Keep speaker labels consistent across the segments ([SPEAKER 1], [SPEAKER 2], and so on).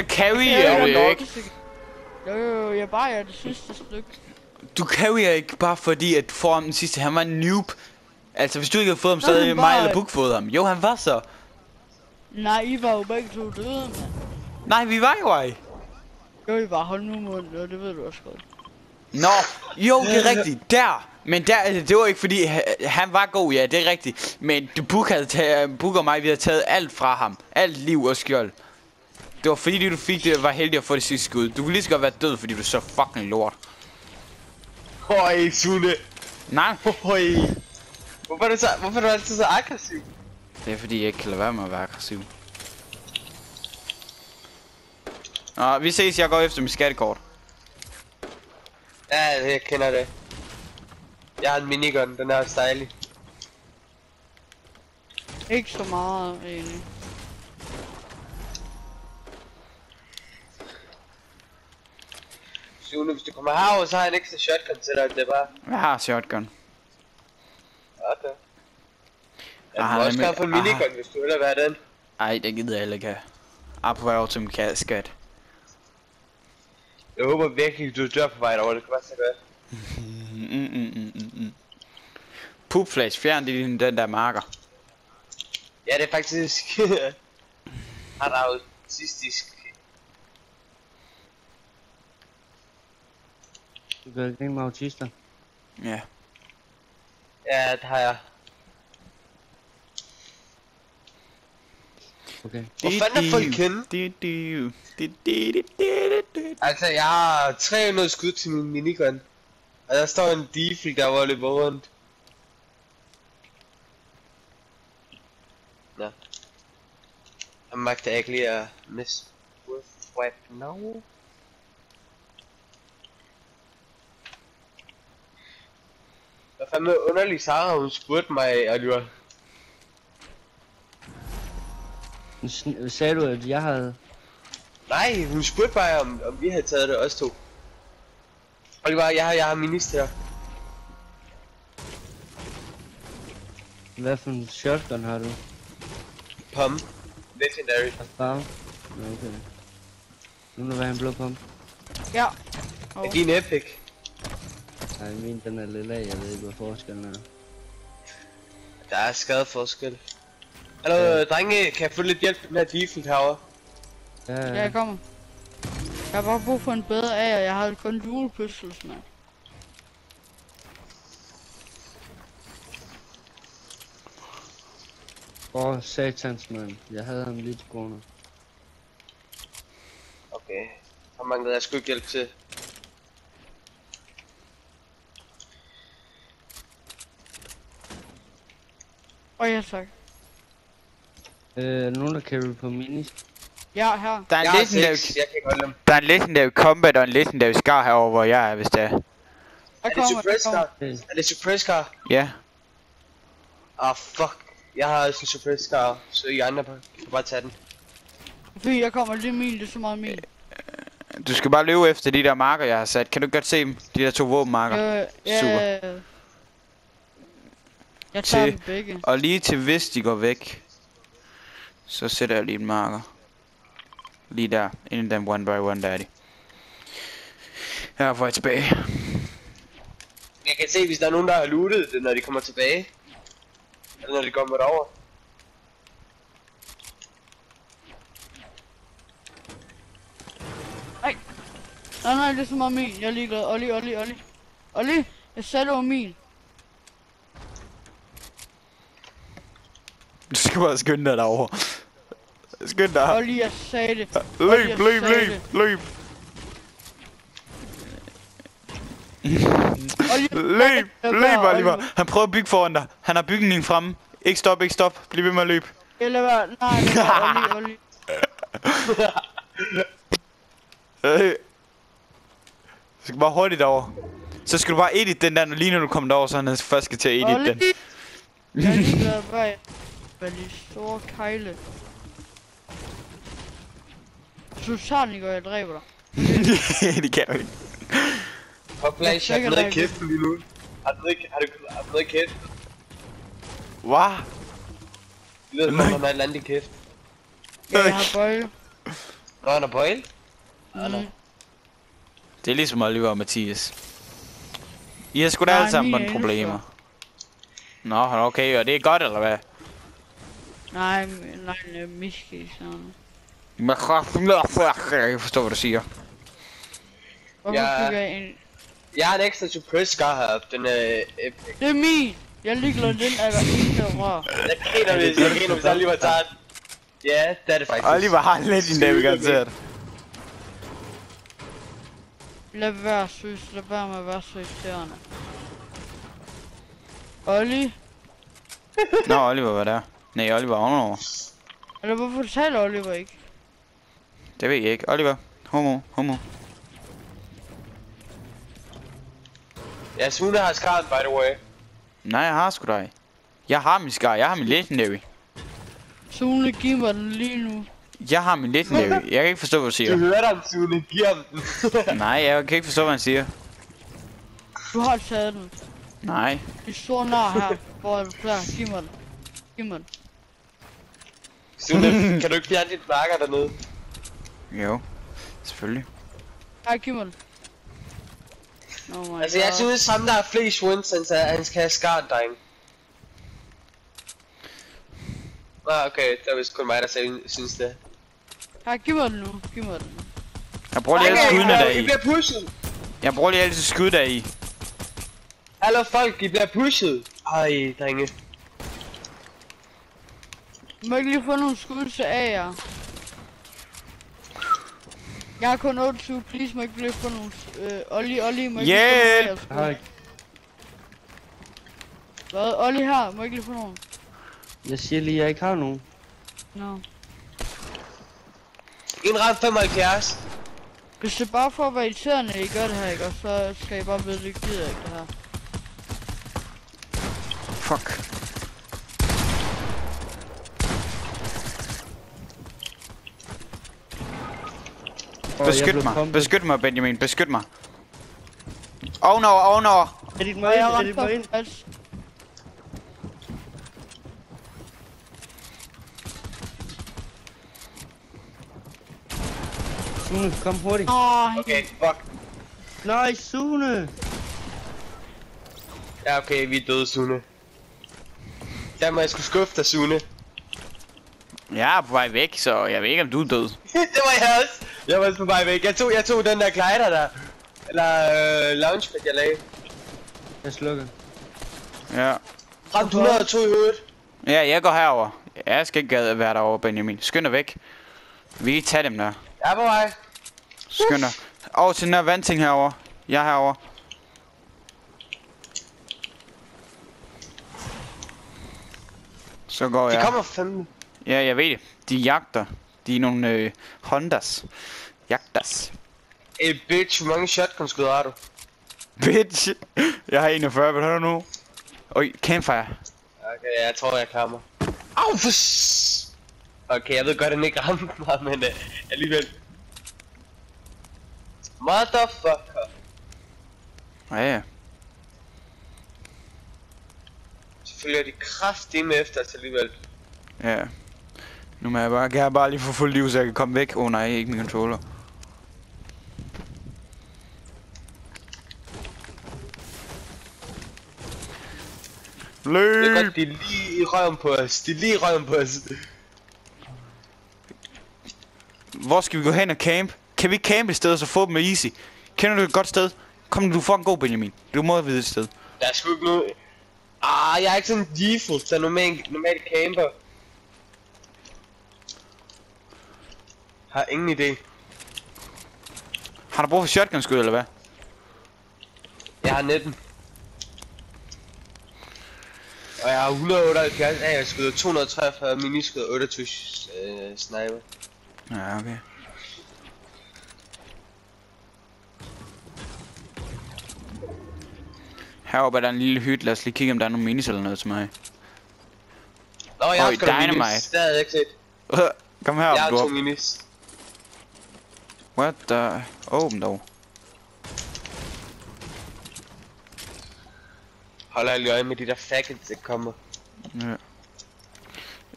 [SPEAKER 1] Så carry
[SPEAKER 2] Ja,
[SPEAKER 1] jeg jo ikke.
[SPEAKER 2] Jo, jo, jo, jeg bare er det sidste stykke.
[SPEAKER 1] Du carryer ikke bare fordi, at du får ham den sidste. Han var en noob. Altså, hvis du ikke havde fået ham, så havde mig eller Buk fået ham. Jo, han var så.
[SPEAKER 2] Nej, I var jo begge to døde, mand.
[SPEAKER 1] Nej, vi var jo ej.
[SPEAKER 2] Jo, I var hold nu mund, og det ved du også godt.
[SPEAKER 1] Nå, jo, det er rigtigt. Der. Men der, altså, det var ikke fordi, ha- han var god, ja, det er rigtigt. Men du, Buk, havde taget, Buk og mig, vi havde taget alt fra ham. Alt liv og skjold. Det var fordi, du fik det, var heldig at få det sidste skud. Du kunne lige så godt være død, fordi du er så fucking lort.
[SPEAKER 3] Høj, Sune.
[SPEAKER 1] Nej,
[SPEAKER 3] Høj. Hvorfor er du, så, hvorfor er du altid så aggressiv?
[SPEAKER 1] det er fordi, jeg ikke kan lade være med at være aggressiv. Nå, vi ses, jeg går efter mit skattekort.
[SPEAKER 3] Ja, jeg kender det. Jeg har en minigun, den er også dejlig.
[SPEAKER 2] Ikke så meget, egentlig.
[SPEAKER 3] Sune, hvis du kommer herover, så har jeg en ekstra shotgun til dig, det er bare...
[SPEAKER 1] Jeg har shotgun.
[SPEAKER 3] Okay. Jeg
[SPEAKER 1] Ah,
[SPEAKER 3] må også få en
[SPEAKER 1] aha.
[SPEAKER 3] minigun, hvis du vil være den.
[SPEAKER 1] Ej, det gider jeg heller ikke have. Op på vej over til min ka- skat.
[SPEAKER 3] Jeg håber virkelig, du dør på vej over. Det kan bare så godt.
[SPEAKER 1] Mm, mm, mm. Poopflash, fjern det din den der marker.
[SPEAKER 3] Ja, det er faktisk... Han er autistisk.
[SPEAKER 4] Du kan ikke med autister.
[SPEAKER 1] Ja.
[SPEAKER 3] Ja, det har jeg.
[SPEAKER 4] Okay.
[SPEAKER 3] Hvor fanden er folk henne? Altså, jeg har 300 skud til min minigun. Og der står en diesel, der var løber rundt. Nå. Jeg magter ikke lige at miss with weapon now. Hvad fanden underlig Sarah, hun spurgte mig,
[SPEAKER 4] sn- Sagde du, at jeg havde...
[SPEAKER 3] Nej, hun spurgte bare, om, om vi havde taget det, os to. Oliver, jeg har, jeg har minis dig.
[SPEAKER 4] Hvad for en shotgun har du?
[SPEAKER 3] Pum. Legendary.
[SPEAKER 4] Hvad farve? Okay. Nu vil du have en blå pump.
[SPEAKER 2] Ja.
[SPEAKER 3] Er din epic?
[SPEAKER 4] Nej, min den er lille af. Jeg ved ikke, hvad forskellen er.
[SPEAKER 3] Der er skadeforskel. Hallo, ja. drenge, kan jeg få lidt hjælp med den her default herovre?
[SPEAKER 4] Ja,
[SPEAKER 2] Ja,
[SPEAKER 4] ja.
[SPEAKER 2] jeg kommer. Jeg har bare brug for en bedre af, og jeg har kun dual pistols, mand.
[SPEAKER 4] Åh, oh, satans, mand. Jeg havde ham lige til corner.
[SPEAKER 3] Okay. Så manglede jeg sgu ikke hjælp til.
[SPEAKER 2] Og ja, tak.
[SPEAKER 4] Øh, er der nogen, der carry på minis?
[SPEAKER 2] Ja, her.
[SPEAKER 1] Der er en legendary,
[SPEAKER 3] jeg kan holde dem.
[SPEAKER 1] der er en legendary combat og en legendary scar herovre, hvor jeg er, hvis det er.
[SPEAKER 2] Der
[SPEAKER 3] Er det suppress
[SPEAKER 2] kommer.
[SPEAKER 3] car? Er det suppress car?
[SPEAKER 1] Ja.
[SPEAKER 3] Ah, fuck. Jeg har også en suppress car, så I andre kan bare tage den.
[SPEAKER 2] Fordi jeg kommer, det er min, det er så meget min.
[SPEAKER 1] Du skal bare løbe efter de der marker, jeg har sat. Kan du godt se dem? De der to våbenmarker.
[SPEAKER 2] Øh, ja,
[SPEAKER 1] Super.
[SPEAKER 2] Jeg tager
[SPEAKER 1] Til-
[SPEAKER 2] dem begge.
[SPEAKER 1] Og lige til hvis de går væk, så sætter jeg lige en marker. Lige der, inden den one by one, der er de. Her får jeg tilbage.
[SPEAKER 3] Jeg kan se, hvis der er nogen, der har lootet det, når de kommer tilbage. Eller når de kommer derover.
[SPEAKER 2] Nej, nej, det er så meget min. Jeg er ligeglad. Olli, Olli, Olli. Olli, jeg sagde, det var min.
[SPEAKER 1] Du skal bare skynde dig derovre. Skynd dig.
[SPEAKER 2] Olli, jeg sagde det.
[SPEAKER 1] Løb, løb, løb, løb. Løb, løb, Oliver. Han prøver at bygge foran dig. Han har bygningen fremme. Ikke stop, ikke stop. Bliv ved med at løbe.
[SPEAKER 2] Eller hvad? Nej, Olli, Olli.
[SPEAKER 1] Øh. Du skal bare hurtigt over. Så skal du bare edit den der, lige når du kommer derover, så han først skal til at edit den.
[SPEAKER 2] Jeg er. Hvad de store kejle. Du ikke, og jeg dræber dig.
[SPEAKER 1] det kan jeg jo ikke.
[SPEAKER 3] Og Flash, har du noget i
[SPEAKER 2] rigtigt.
[SPEAKER 3] kæften lige nu? Har du noget i- har du har du i kæften?
[SPEAKER 1] Hvad?
[SPEAKER 3] Du ved, når man har et eller andet i kæften.
[SPEAKER 2] Ja, jeg har bøje.
[SPEAKER 3] Nå, han er på el?
[SPEAKER 2] Mm.
[SPEAKER 1] Det er ligesom Oliver og Mathias. I har sgu da alle sammen problemer. Nå, okay, og det er godt, eller hvad?
[SPEAKER 2] Nej, nej, nej, miski sådan.
[SPEAKER 1] Jeg kan forstå, hvad du siger.
[SPEAKER 2] Hvorfor
[SPEAKER 3] Ja.
[SPEAKER 2] fik jeg en...
[SPEAKER 3] Jeg har en ekstra suppress scar heroppe. Den er epic.
[SPEAKER 2] Det er min! Jeg er ligeglad, den er der ikke rør.
[SPEAKER 3] Jeg griner, hvis jeg griner, hvis Oliver tager den. Ja, det er det faktisk.
[SPEAKER 1] Oliver har en legendary garanteret.
[SPEAKER 2] Lad være, søs. Lad være med at være så irriterende. Olli?
[SPEAKER 1] Nå, Oliver var der. Nej, Oliver er ovenover.
[SPEAKER 2] Eller hvorfor taler Oliver ikke?
[SPEAKER 1] Det ved jeg ikke. Oliver. Homo. Homo.
[SPEAKER 3] Ja, Sune har skarn, by the way.
[SPEAKER 1] Nej, jeg har sgu ikke. Jeg har min scar. Jeg har min legendary.
[SPEAKER 2] Sune, giv mig den lige nu.
[SPEAKER 1] Jeg har min legendary. Jeg kan ikke forstå, hvad du
[SPEAKER 3] Du
[SPEAKER 1] siger.
[SPEAKER 3] hørte ham, Sune. Giv ham den.
[SPEAKER 1] Nej, jeg kan ikke forstå, hvad han siger.
[SPEAKER 2] Du har taget den.
[SPEAKER 1] Nej.
[SPEAKER 2] Det er stor nar her. Hvor er du klar? Giv mig den. Giv mig den.
[SPEAKER 3] Sune, kan du ikke fjerne dit marker dernede?
[SPEAKER 1] Jo. Selvfølgelig.
[SPEAKER 2] Mig den. Oh my
[SPEAKER 3] Altså, jeg
[SPEAKER 2] God.
[SPEAKER 3] synes, ham der er flest wins, han, skal- han skal have skarn, dreng. Ah, okay, det var vist kun mig, der selv synes det.
[SPEAKER 2] Her, giv mig den nu. Giv mig den.
[SPEAKER 1] Jeg bruger lige alle skydene der
[SPEAKER 3] I
[SPEAKER 1] i.
[SPEAKER 3] bliver pushet!
[SPEAKER 1] Jeg bruger lige altid skud der i.
[SPEAKER 3] Hallo folk, I bliver pushet! Ej, drenge.
[SPEAKER 2] Må jeg ikke lige få nogle skud til af jer? Jeg har kun 28, please må jeg ikke lige få nogle... Øh, Olli, Olli, må jeg ikke lige få nogle
[SPEAKER 1] Hjælp!
[SPEAKER 2] Hvad? Olli her, må jeg ikke lige få nogle?
[SPEAKER 4] Jeg siger lige, at jeg ikke har nogen.
[SPEAKER 2] Nå.
[SPEAKER 3] En ram 75.
[SPEAKER 2] Hvis det bare for at være irriterende, I gør det her, ikke? Og så skal I bare vide, at det gider ikke det her.
[SPEAKER 1] Fuck. Beskyt mig.
[SPEAKER 4] pumpet.
[SPEAKER 1] Beskyt mig, Benjamin. Beskyt mig. Ovenover, ovenover.
[SPEAKER 4] Edit
[SPEAKER 2] Og
[SPEAKER 4] mig ind,
[SPEAKER 2] er
[SPEAKER 4] edit mig ind. Sune, kom hurtigt.
[SPEAKER 2] Åh,
[SPEAKER 3] Okay, fuck.
[SPEAKER 4] Nej, Sune!
[SPEAKER 3] Ja, okay, vi er døde, Sune. Der må jeg skulle skuffe dig, Sune.
[SPEAKER 1] Jeg er på vej væk, så jeg ved ikke, om du er død.
[SPEAKER 3] det var jeg også. Jeg var på vej væk. Jeg tog, jeg tog den der glider der. Eller øh, launchpad, jeg lagde.
[SPEAKER 4] Jeg slukker.
[SPEAKER 1] Ja.
[SPEAKER 3] Ramt 102 i hovedet.
[SPEAKER 1] Ja, jeg går herover. Jeg skal ikke gade være derovre, Benjamin. Skynd dig væk. Vi kan ikke tage dem der.
[SPEAKER 3] Jeg er på vej.
[SPEAKER 1] Skynd dig. Over til den der vandting herover. Jeg er herover. Så går
[SPEAKER 3] De
[SPEAKER 1] jeg.
[SPEAKER 3] kommer fandme.
[SPEAKER 1] Ja, jeg ved det. De jagter. De er nogle øh, Hondas. Jagtas.
[SPEAKER 3] Hey bitch, hvor mange shotgun har du?
[SPEAKER 1] Bitch. Jeg har 41, hvad har du nu? Oj, campfire.
[SPEAKER 3] Okay, jeg tror, jeg mig. Au, for Okay, jeg ved godt, at den ikke ramte mig, men uh, alligevel. Motherfucker.
[SPEAKER 1] Ja, ja.
[SPEAKER 3] Selvfølgelig er de kraftige med efter os alligevel.
[SPEAKER 1] Ja. Nu må jeg bare, kan jeg bare lige få fuld liv, så jeg kan komme væk. Åh oh, nej, ikke min controller.
[SPEAKER 3] Det er
[SPEAKER 1] Løb!
[SPEAKER 3] godt, de er lige i røven på os. De er lige i røven på os.
[SPEAKER 1] Hvor skal vi gå hen og camp? Kan vi ikke campe et sted, og så få dem med easy? Kender du et godt sted? Kom, du får en god Benjamin. Du må vide et sted.
[SPEAKER 3] Der er sgu ikke noget... Ah, jeg er ikke sådan en default, der normalt, normalt camper. Har ingen idé.
[SPEAKER 1] Har du brug for shotgun skud, eller hvad?
[SPEAKER 3] Jeg har 19. Og jeg har 178 af, jeg skyder 243 miniskud og 28 øh, sniper.
[SPEAKER 1] Ja, okay. Heroppe er der en lille hytte. Lad os lige kigge, om der er nogle minis eller noget til mig.
[SPEAKER 3] Nå, jeg har sgu
[SPEAKER 1] dynamite.
[SPEAKER 3] minis. Det havde jeg ikke set.
[SPEAKER 1] Kom
[SPEAKER 3] Jeg
[SPEAKER 1] herop,
[SPEAKER 3] har
[SPEAKER 1] du
[SPEAKER 3] to
[SPEAKER 1] op.
[SPEAKER 3] minis.
[SPEAKER 1] What the... Åben dog.
[SPEAKER 3] Holder lige øje med de der faggots, der kommer.
[SPEAKER 1] Ja.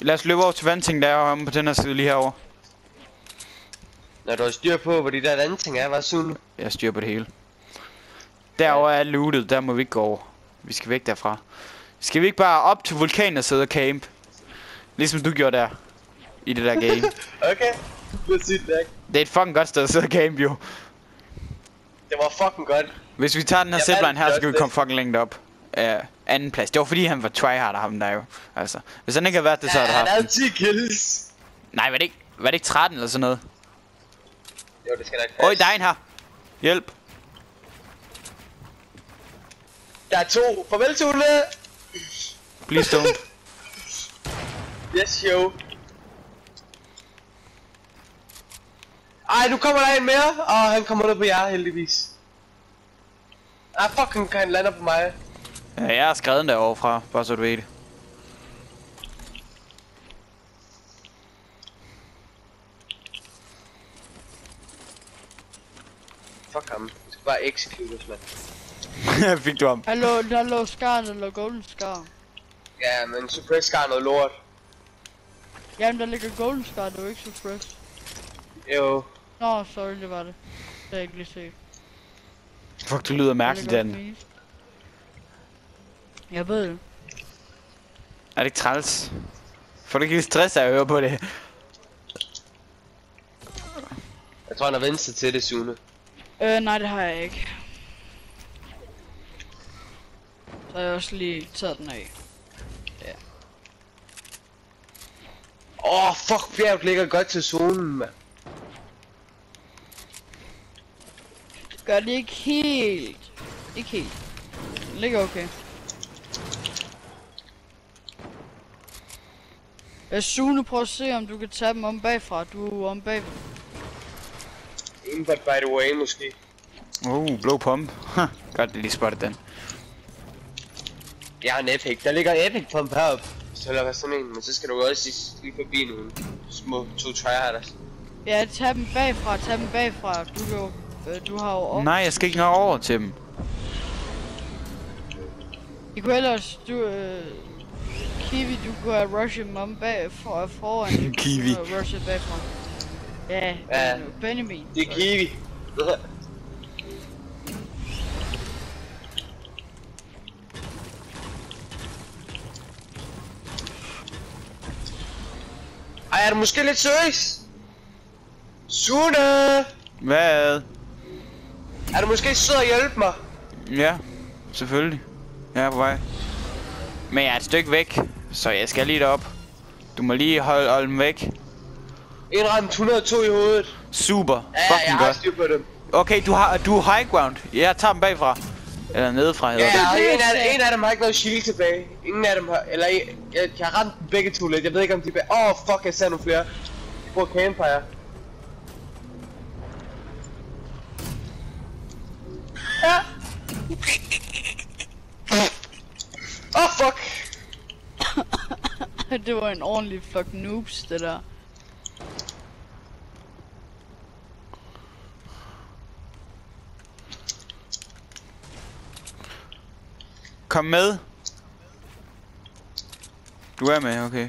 [SPEAKER 1] Lad os løbe over til vandting, der er omme på den her side lige herovre.
[SPEAKER 3] Når du har styr på, hvor de der andre ting er, hvad Sune?
[SPEAKER 1] Jeg styrer på det hele. Derovre er lootet, der må vi ikke gå over. Vi skal væk derfra. Skal vi ikke bare op til vulkanen og sidde og camp? Ligesom du gjorde der. I det der game.
[SPEAKER 3] Okay. Det er sygt nok.
[SPEAKER 1] det er et fucking godt sted at sidde og camp jo.
[SPEAKER 3] Det var fucking godt.
[SPEAKER 1] Hvis vi tager den her zipline her, så kan vi komme fucking længst op. Uh, anden plads. Det var fordi han var tryhard ham der jo. Altså. Hvis han ikke havde været det, så
[SPEAKER 3] Ja,
[SPEAKER 1] havde
[SPEAKER 3] han
[SPEAKER 1] haft
[SPEAKER 3] havde
[SPEAKER 1] den.
[SPEAKER 3] 10 kills.
[SPEAKER 1] Nej, var det ikke, var det ikke 13 eller sådan noget?
[SPEAKER 3] Jo, det skal nok passe.
[SPEAKER 1] Øj, der er en her. Hjælp.
[SPEAKER 3] Der er to. Farvel, Sune.
[SPEAKER 1] Please don't.
[SPEAKER 3] Yes, show. Ej, nu kommer der en mere, og han kommer ned på jer, heldigvis. Ah, fucking, han lander på mig.
[SPEAKER 1] Ja, jeg har skrevet den derovre fra, bare så du ved det.
[SPEAKER 3] Fuck ham. Vi skal bare execute os, mand.
[SPEAKER 1] Fik du ham?
[SPEAKER 2] Der lå, der lå Scar, der lå Golden Scar.
[SPEAKER 3] Ja, men Suppress Scar er noget lort.
[SPEAKER 2] Jamen, der ligger Golden Scar, det var ikke Suppress.
[SPEAKER 3] Jo.
[SPEAKER 2] Nå, sorry, det var det. Det jeg ikke lige set.
[SPEAKER 1] Fuck, du lyder
[SPEAKER 2] Der
[SPEAKER 1] mærkeligt, Dan.
[SPEAKER 2] Jeg ved det.
[SPEAKER 1] Er det ikke træls? Får du ikke lidt stress af at høre på det?
[SPEAKER 3] Jeg tror, han har vendt sig til det, Sune.
[SPEAKER 2] Øh, nej, det har jeg ikke. Så har jeg også lige taget den af.
[SPEAKER 3] Åh, oh, fuck, bjerget ligger godt til zonen, mand.
[SPEAKER 2] Gør det ikke helt. Ikke helt. Det ligger okay. Jeg Sune, prøv at se, om du kan tage dem om bagfra. Du er om bagfra.
[SPEAKER 3] Inden but by the way, måske.
[SPEAKER 1] Uh, blå pump. Huh, godt, det lige spottet den.
[SPEAKER 3] Jeg har en epic. Der ligger en epic pump heroppe. Så lad være sådan en, men så skal du også lige, lige forbi nogle små to tryharders.
[SPEAKER 2] Ja, tag dem bagfra, tag dem bagfra. Du kan jo, øh, du har jo op.
[SPEAKER 1] Nej, jeg skal ikke nå over til dem.
[SPEAKER 2] I kunne ellers, du, øh, Kiwi, du kunne have rushet dem om bag, for, foran.
[SPEAKER 1] Kiwi.
[SPEAKER 2] Du kunne rushet bagfra. Ja,
[SPEAKER 3] Ja.
[SPEAKER 2] øh, Benjamin.
[SPEAKER 3] Det er kiwi. Ej, er du måske lidt seriøs? Sune!
[SPEAKER 1] Hvad?
[SPEAKER 3] Er du måske sød at hjælpe mig?
[SPEAKER 1] Ja, selvfølgelig. Jeg er på vej. Men jeg er et stykke væk, så jeg skal lige derop. Du må lige holde, dem væk.
[SPEAKER 3] Indramt 102 i hovedet.
[SPEAKER 1] Super.
[SPEAKER 3] Ja, ja, jeg
[SPEAKER 1] Fucking
[SPEAKER 3] har
[SPEAKER 1] godt.
[SPEAKER 3] styr på dem.
[SPEAKER 1] Okay, du har du er high ground. Jeg tager dem bagfra. Eller nedefra hedder
[SPEAKER 3] Ja,
[SPEAKER 1] det.
[SPEAKER 3] en af, en af dem har ikke noget shield tilbage. Ingen af dem har, eller jeg, jeg, jeg har ramt begge to lidt. Jeg ved ikke om de er Åh, oh, fuck, jeg ser nogle flere. Jeg bruger campfire. Ja. Åh, oh, fuck.
[SPEAKER 2] Det var en ordentlig flok noobs, det der.
[SPEAKER 1] Kom med. Du er med, okay.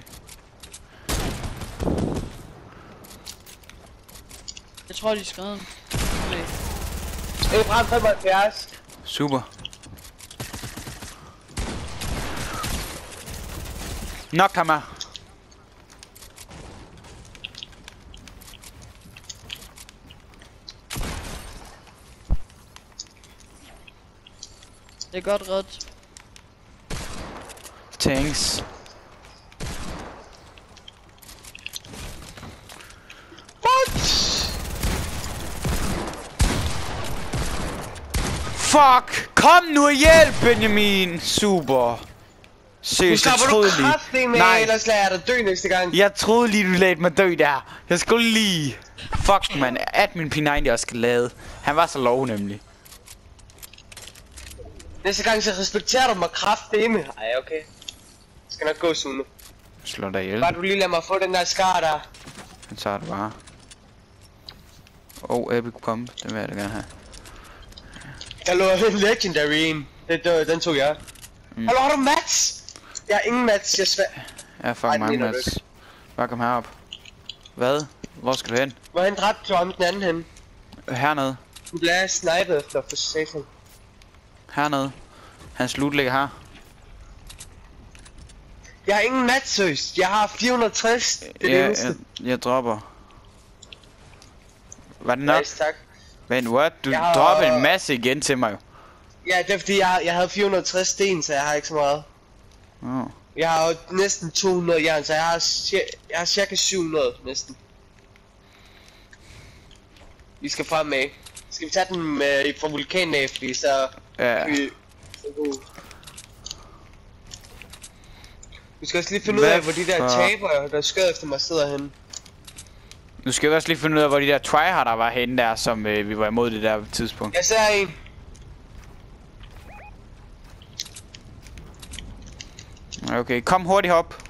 [SPEAKER 2] Jeg tror, de skrev den. Nej.
[SPEAKER 3] Jeg er 75.
[SPEAKER 1] Super. Her.
[SPEAKER 2] Det er godt ret.
[SPEAKER 1] Thanks.
[SPEAKER 3] What?
[SPEAKER 1] Fuck! Kom nu og hjælp, Benjamin! Super.
[SPEAKER 3] Nu
[SPEAKER 1] Seriøst, jeg
[SPEAKER 3] stopper du kraftigt med,
[SPEAKER 1] Nej.
[SPEAKER 3] ellers lader jeg dig dø næste gang.
[SPEAKER 1] Jeg troede lige, du lagde mig dø der. Jeg skulle lige... Fuck, man. Admin P90 også skal lade. Han var så lov, nemlig.
[SPEAKER 3] Næste gang så respekterer du mig kraftedeme. Ej, okay. Det skal nok gå, Sune.
[SPEAKER 1] Slå dig ihjel.
[SPEAKER 3] Bare du lige lader mig få den der skar der.
[SPEAKER 1] Han tager det bare. Oh, Epic Pump. Den vil jeg da gerne have.
[SPEAKER 3] Der lå en legendary en. Det, det, den tog jeg. Mm. Hallo, har du mats? Jeg har ingen mats, jeg svær.
[SPEAKER 1] Ja, fuck
[SPEAKER 3] Ej,
[SPEAKER 1] mange mats. Bare kom herop. Hvad? Hvor skal du hen?
[SPEAKER 3] Hvor han dræbte du ham den anden hen?
[SPEAKER 1] Hernede.
[SPEAKER 3] Du bliver snipet efter for satan.
[SPEAKER 1] Hernede. Hans loot ligger her.
[SPEAKER 3] Jeg har ingen matsøs. Jeg har 460. Det er det
[SPEAKER 1] Ja, jeg, jeg dropper. Var det nok?
[SPEAKER 3] Nice, tak.
[SPEAKER 1] Men what? Du
[SPEAKER 3] Jeg har-
[SPEAKER 1] dropper en masse igen til mig jo.
[SPEAKER 3] Ja, det er fordi, jeg, jeg havde 460 sten, så jeg har ikke så meget.
[SPEAKER 1] Oh.
[SPEAKER 3] Jeg har jo næsten 200 jern, så jeg har, jeg har cirka 700 næsten. Vi skal fremad. Skal vi tage den med, fra vulkanen af, fordi så...
[SPEAKER 1] Ja.
[SPEAKER 3] Vi, så god. Vi skal også lige finde ud
[SPEAKER 1] Hvad
[SPEAKER 3] af, hvor de der
[SPEAKER 1] for-
[SPEAKER 3] taber, der skød efter mig, sidder henne.
[SPEAKER 1] Nu skal vi også lige finde ud af, hvor de der tryharder var henne der, som øh, vi var imod det der tidspunkt.
[SPEAKER 3] Jeg ser en.
[SPEAKER 1] Okay, kom hurtigt op.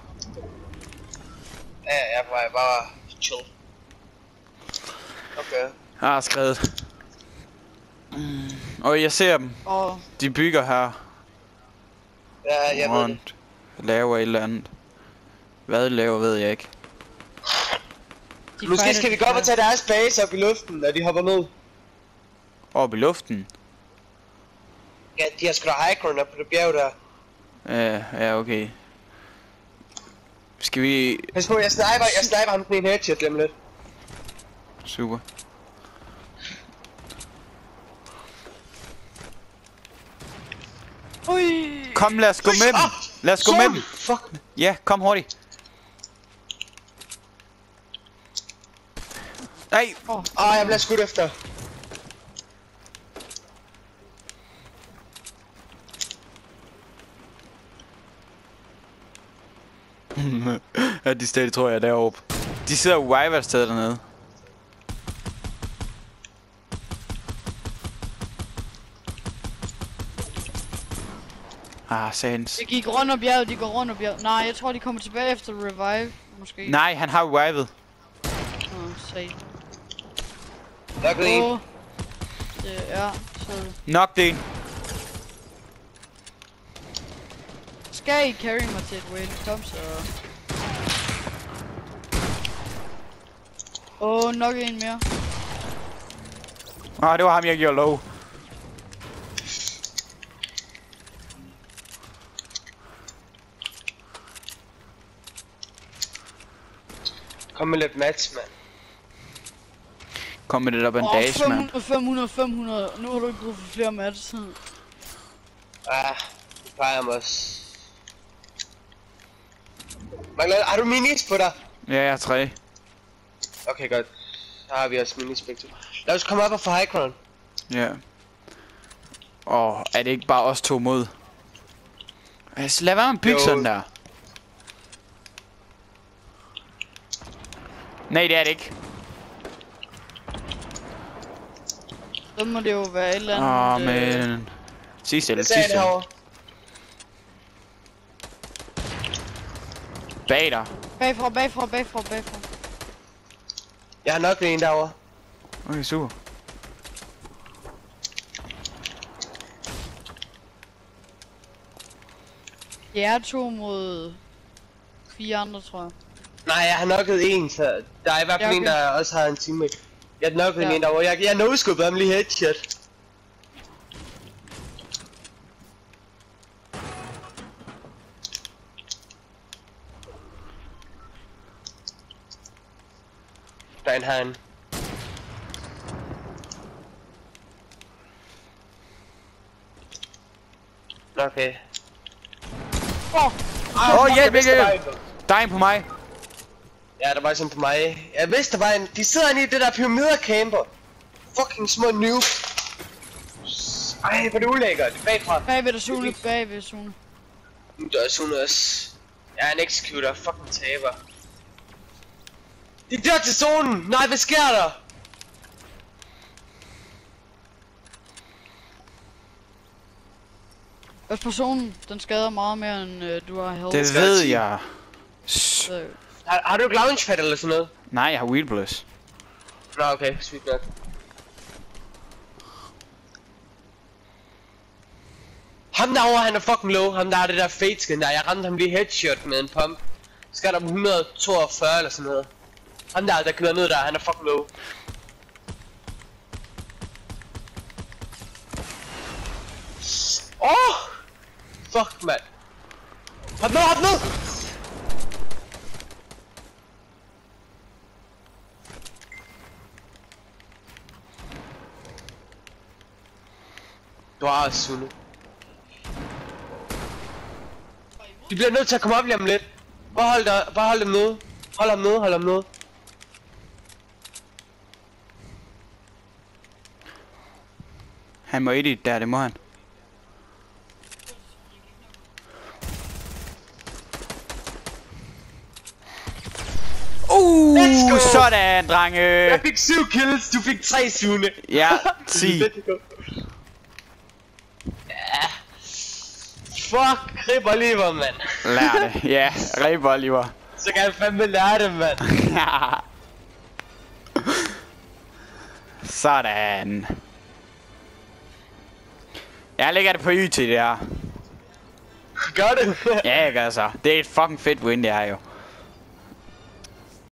[SPEAKER 3] Ja, jeg var bare chill. Okay.
[SPEAKER 1] Jeg har skrevet. Mm. Og jeg ser dem.
[SPEAKER 2] Og
[SPEAKER 1] De bygger her
[SPEAKER 3] Ja, jeg ved det.
[SPEAKER 1] rundt. Laver et eller andet. Hvad de laver, ved jeg ikke.
[SPEAKER 2] de
[SPEAKER 3] Måske skal vi
[SPEAKER 2] de
[SPEAKER 3] gå op og tage deres base op i luften, når de hopper ned.
[SPEAKER 1] Op i luften.
[SPEAKER 3] Ja, de har sgu da high ground op på det bjerg der.
[SPEAKER 1] Ja, ja, okay. Skal vi...
[SPEAKER 3] Pas på, jeg sniper, jeg sniper ham med en headshot lige om lidt.
[SPEAKER 1] Super.
[SPEAKER 2] Ui!
[SPEAKER 1] Kom, lad os gå med dem. Lad os gå med dem.
[SPEAKER 3] Fuck.
[SPEAKER 1] Ja, kom hurtigt. Nej,
[SPEAKER 2] Åh,
[SPEAKER 3] oh, jeg bliver skudt efter.
[SPEAKER 1] Ja, de stadig tror jeg er deroppe. De sidder jo Wyvers sted dernede. Ah, sands.
[SPEAKER 2] de gik rundt om bjerget, de går rundt om bjerget. Nej, jeg tror, de kommer tilbage efter revive, måske.
[SPEAKER 1] Nej, han har revivet.
[SPEAKER 2] Nå, sag.
[SPEAKER 3] Der er gået en.
[SPEAKER 2] Åh. Det er så...
[SPEAKER 1] Nok det.
[SPEAKER 2] Skal I carry mig til et whale? Kom så. Åh, oh, nok en mere.
[SPEAKER 1] Ah, det var ham, jeg gjorde lov.
[SPEAKER 3] Kom med lidt match, mand.
[SPEAKER 1] Kom med
[SPEAKER 2] Åh,
[SPEAKER 1] bandage, mand.
[SPEAKER 2] 500, 500, 500. Nu har du ikke brug for flere mats.
[SPEAKER 3] Ah, det plejer mig også. Mangler, har du minis på dig?
[SPEAKER 1] Ja, jeg har tre.
[SPEAKER 3] Okay, godt. Så har vi også minis begge to. Lad os komme op og få high ground.
[SPEAKER 1] Ja. Åh, er det ikke bare os to mod? Altså, lad være med at bygge
[SPEAKER 3] Jo.
[SPEAKER 1] sådan der. Nej, det er det ikke.
[SPEAKER 2] Så må det jo være et eller
[SPEAKER 1] Åh,
[SPEAKER 2] andet...
[SPEAKER 1] oh,
[SPEAKER 2] øh,
[SPEAKER 1] men...
[SPEAKER 3] Sagde det
[SPEAKER 1] sidste.
[SPEAKER 3] herovre.
[SPEAKER 1] Bag dig.
[SPEAKER 2] Bagfra, bagfra, bagfra, bagfra.
[SPEAKER 3] Jeg har nok en derovre.
[SPEAKER 1] Okay, super.
[SPEAKER 2] Det er to mod fire andre, tror jeg.
[SPEAKER 3] Nej, jeg har nokket en, så der er i hvert fald
[SPEAKER 2] Ja,
[SPEAKER 3] ja, okay. en, der også har en teammate. Jeg har nokket
[SPEAKER 2] Ja.
[SPEAKER 3] en derovre. Jeg, jeg no-skubbede ham lige headshot. Herinde. Okay.
[SPEAKER 2] Åh!
[SPEAKER 1] Åh, hjælp,
[SPEAKER 3] jeg vidste,
[SPEAKER 1] hjælp,
[SPEAKER 3] en.
[SPEAKER 1] Der er en på mig.
[SPEAKER 3] Ja, der var sådan på mig. Jeg vidste, der var en... De sidder inde i det der pyramider-camper. Fucking små noob. Ej, hvor er det ulækkert. Bagfra.
[SPEAKER 2] Bagved dig, Sune. Bagved, Sune.
[SPEAKER 3] Nu er også hun også. Jeg er en executor. Fucking taber. De dør til zonen. Nej, hvad sker der?
[SPEAKER 2] Også personen, den skader meget mere, end øh, du har health.
[SPEAKER 1] Det ved
[SPEAKER 3] jeg.
[SPEAKER 2] Så,
[SPEAKER 3] Har, har du ikke launchpad eller sådan noget?
[SPEAKER 1] Nej, jeg har wheel plus.
[SPEAKER 3] Nå, okay. Sweet nok. Ham derovre, han er fucking low. Ham der har det der fate skin der. Jeg ramte ham lige headshot med en pump. Skal der på 142 eller sådan noget. Ham der, der kører ned der, han er fucking low. Åh! Oh! Fuck, mand. Hop ned, hop ned! Du har Sune. De bliver nødt til at komme op lige om lidt. Bare hold, der, bare hold dem nede. Hold ham nede, hold ham nede.
[SPEAKER 1] Han må edit der, det må han. Uh,
[SPEAKER 3] Let's go!
[SPEAKER 1] sådan, drenge.
[SPEAKER 3] Jeg fik 7 kills, du fik 3 Sune.
[SPEAKER 1] Ja, 10.
[SPEAKER 3] Ja. Fuck, grib Oliver, mand.
[SPEAKER 1] Lær det. Ja, Reb Oliver.
[SPEAKER 3] Så kan jeg fandme lære det, mand.
[SPEAKER 1] sådan. Jeg lægger det på YT, det her.
[SPEAKER 3] Gør det.
[SPEAKER 1] Ja, jeg gør så. Det er et fucking fedt win, det her jo.